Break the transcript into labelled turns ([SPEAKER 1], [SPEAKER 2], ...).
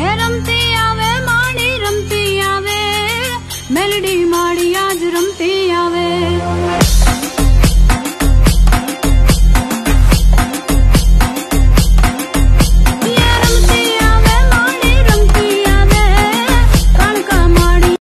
[SPEAKER 1] હે રમતી આવે માડી રમતી આવે મેલડી માડી આજ રમતી આવે